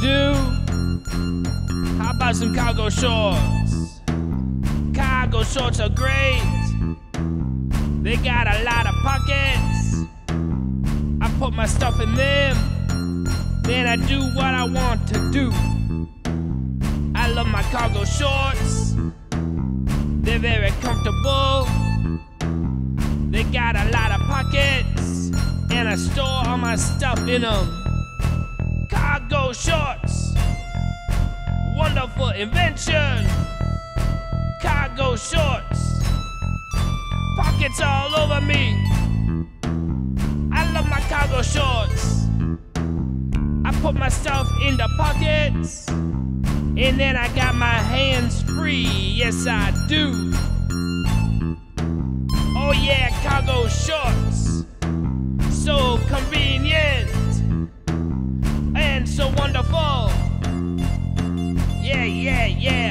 do? How about some cargo shorts? Cargo shorts are great. They got a lot of pockets. I put my stuff in them. Then I do what I want to do. I love my cargo shorts. They're very comfortable. They got a lot of pockets. And I store all my stuff in them. Wonderful invention. Cargo shorts. Pockets all over me. I love my cargo shorts. I put my stuff in the pockets. And then I got my hands free. Yes, I do. Oh, yeah, cargo shorts. So convenient and so wonderful. Yeah, yeah, yeah.